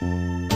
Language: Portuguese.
Música